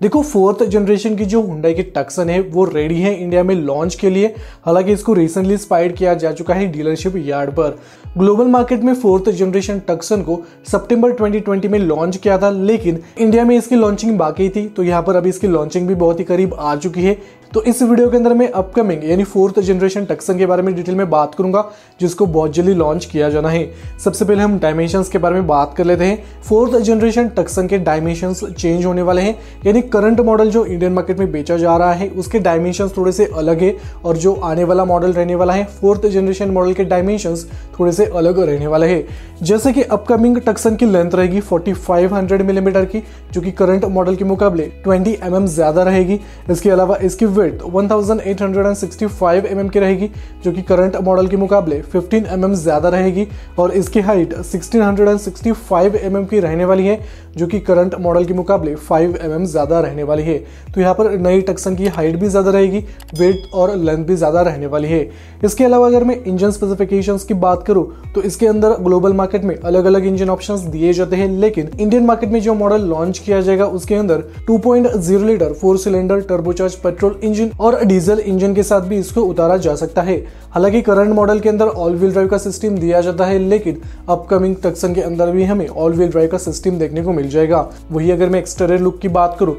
देखो fourth generation की जो हुंडई की टक्सन है, वो रेडी है इंडिया में लॉन्च के लिए। हालाँकि इसको रिसेंटली स्पाइड किया जा चुका है डीलरशिप यार्ड पर। ग्लोबल मार्केट में फोर्थ जनरेशन टक्सन को सितंबर 2020 में लॉन्च किया था, लेकिन इंडिया में इसकी लॉन्चिंग बाकी थी तो यहाँ पर अभी इसकी लॉन्चिंग भी बहुत ही करीब आ चुकी है। तो इस वीडियो के अंदर मैं अपकमिंग यानी फोर्थ जनरेशन टक्सन के बारे में डिटेल में बात करूँगा, जिसको बहुत जल्दी लॉन्च किया जाना है। सबसे पहले हम डायमेंशन के बारे में बात कर लेते हैं। फोर्थ जनरेशन टक्सन के डायमेंशन चेंज होने वाले हैं, यानी करंट मॉडल जो इंडियन मार्केट में बेचा जा रहा है, उसके डायमेंशन थोड़े से अलग है और जो आने वाला मॉडल रहने वाला है फोर्थ जनरेशन मॉडल के डायमेंशन थोड़े से अलग रहने वाले हैं। जैसे कि अपकमिंग टक्सन की लेंथ रहेगी 4500 मिलीमीटर की, जो कि करंट मॉडल के मुकाबले 20 एम mm ज़्यादा रहेगी। इसके अलावा इसकी विड्थ 1865 mm की रहेगी, जो कि करंट मॉडल के मुकाबले 15 mm ज़्यादा रहेगी। और इसकी हाइट 1665 mm की रहने वाली है, जो कि करंट मॉडल के मुकाबले 5 mm ज़्यादा रहने वाली है। तो यहाँ पर नई टक्सन की हाइट भी ज़्यादा रहेगी वेट और लेंथ भी ज़्यादा रहने वाली है। इसके अलावा अगर मैं इंजन स्पेसिफिकेशन की बात करूँ तो इसके अंदर ग्लोबल मार्केट में अलग अलग इंजन ऑप्शन दिए जाते हैं, लेकिन इंडियन मार्केट में जो मॉडल लॉन्च किया जाएगा, उसके अंदर 2.0 litre four cylinder turbocharge petrol engine और डीजल इंजन के साथ भी इसको उतारा जा सकता है। हालाँकि करंट मॉडल के अंदर ऑल व्हील ड्राइव का सिस्टम दिया जाता है, लेकिन अपकमिंग टक्सन के अंदर भी हमें ऑल व्हील ड्राइव का सिस्टम देखने को मिल जाएगा। वही अगर मैं एक्सटीरियर लुक की बात करूँ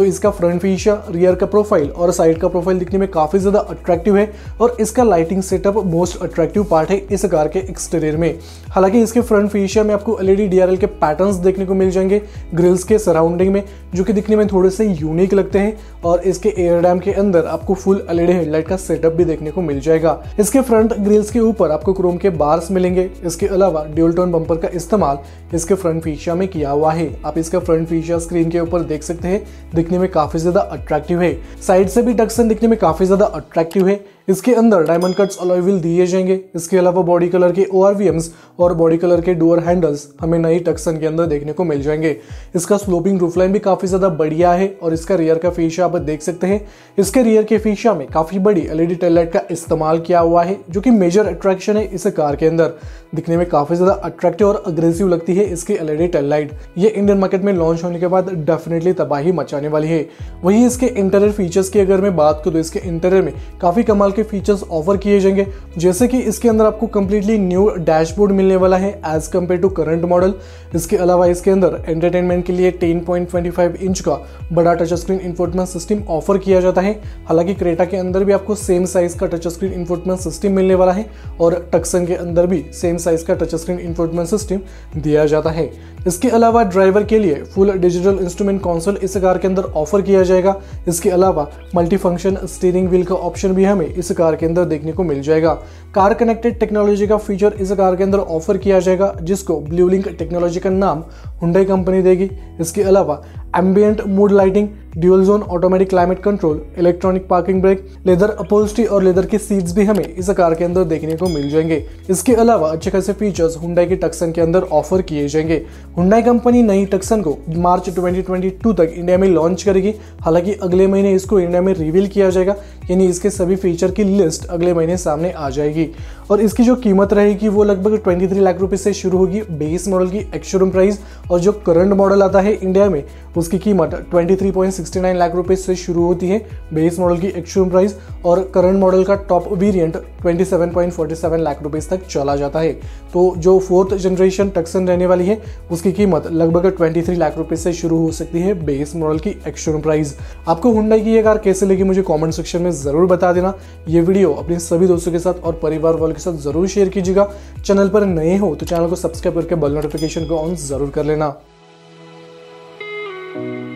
तो इसका फ्रंट फीशा रियर का प्रोफ़ाइल और साइड का प्रोफ़ाइल दिखने में काफ़ी ज़्यादा अट्रैक्टिव है और इसका lighting setup most attractive part है इस कार के एक्सटीरियर में। हालाँकि इसके फ्रंट फीशा में आपको एलईडी डीआरएल के पैटर्न्स देखने को मिल जाएँगे ग्रिल्स के सराउंडिंग में, जो कि दिखने में थोड़े से यूनिक लगते हैं और इसके एयर डैम के अंदर आपको फुल एलईडी हेडलाइट का सेटअप भी देखने को मिल जाएगा। इसके फ्रंट ग्रिल्स के ऊपर आपको क्रोम के बार्स मिलेंगे। इसके अलावा ड्यूल टोन बम्पर का इस्तेमाल इसके फ्रंट फीशा में किया हुआ है। आप इसका फ्रंट फीशा स्क्रीन के ऊपर देख सकते हैं। दिखने में काफ़ी ज़्यादा अट्रैक्टिव है। साइड से भी टक्सन दिखने में काफ़ी ज़्यादा अट्रैक्टिव है। इसके अंदर डायमंड कट्स अलॉय व्हील दिए जाएँगे। इसके अलावा बॉडी कलर के ओ और बॉडी कलर के डोर हैंडल्स हमें नई टक्सन के अंदर देखने को मिल जाएँगे। इसका स्लोपिंग रूफलाइन भी काफ़ी ज़्यादा बढ़िया है और इसका रियर का फीशा आप देख सकते हैं। इसके रियर के फीशा में काफ़ी बड़ी एलईडी टेल लाइट का इस्तेमाल किया हुआ है, जो कि मेजर अट्रैक्शन है इस कार के अंदर। दिखने में काफ़ी ज़्यादा अट्रैक्टिव और अग्रेसिव लगती है इसकी एलईडी टेल लाइट ये इंडियन मार्केट में लॉन्च होने के बाद डेफिनेटली तबाही मचाने वाली है। वही इसके इंटीरियर फीचर्स की अगर मैं बात करूँ तो इसके इंटीरियर में काफ़ी कमाल के फीचर्स ऑफ़र किए जाएँगे। जैसे कि इसके अंदर आपको कंप्लीटली न्यू डैशबोर्ड मिलने वाला है as compare to current model इसके अलावा इसके अंदर एंटरटेनमेंट के लिए 10.25 इंच का बड़ा touch screen infotainment system offer किया जाता है। हालाँकि क्रेटा के अंदर भी आपको सेम साइज़ का टच स्क्रीन इंफोर्टमेंट सिस्टम मिलने वाला है और टक्सन के अंदर भी सेम साइज़ का टच स्क्रीन इंफोर्टमेंट सिस्टम दिया जाता है। इसके अलावा ड्राइवर के लिए फुल डिजिटल इंस्ट्रूमेंट कॉन्सोल इस कार के अंदर ऑफ़र किया जाएगा। इसके अलावा मल्टी फ़ंक्शन स्टीयरिंग व्हील का ऑप्शन भी हमें इस कार के अंदर देखने को मिल जाएगा। कार कनेक्टेड टेक्नोलॉजी का फीचर इस कार के अंदर ऑफ़र किया जाएगा, जिसको ब्लू लिंक टेक्नोलॉजी का नाम हुंडई कंपनी देगी। इसके अलावा ambient mood lighting dual zone automatic climate control electronic parking brake leather upholstery और लेदर की सीट्स भी हमें इस कार के अंदर देखने को मिल जाएँगे। इसके अलावा अच्छे खासे फीचर्स हुंडई के टक्सन के अंदर ऑफ़र किए जाएँगे। हुंडई कंपनी नई टक्सन को मार्च 2022 तक इंडिया में लॉन्च करेगी। हालाँकि अगले महीने इसको इंडिया में रिवील किया जाएगा। यानी इसके सभी फीचर की लिस्ट अगले महीने सामने आ जाएगी। और इसकी जो कीमत रहेगी वो लगभग 23 लाख रुपए से शुरू होगी बेस मॉडल की एक्शोरूम प्राइस और जो करंट मॉडल आता है इंडिया में उसकी कीमत 23.69 लाख रुपए से शुरू होती है। बेस मॉडल की एक्शोरूम प्राइस और करंट मॉडल का टॉप वेरिएंट 27.47 लाख रुपए तक चला जाता है। तो जो फोर्थ जनरेशन टक्सन रहने वाली है, उसकी कीमत लगभग 23 लाख रुपए से शुरू हो सकती है बेस मॉडल की एक्शोरूम प्राइस आपको हुंडई की ये कार कैसे लगी मुझे कॉमेंट सेक्शन में ज़रूर बता देना। ये वीडियो अपने सभी दोस्तों के साथ और परिवार वालों के साथ ज़रूर शेयर कीजिएगा। चैनल पर नए हो तो चैनल को सब्सक्राइब करके बल नोटिफिकेशन को ऑन ज़रूर कर लेना। Thank you.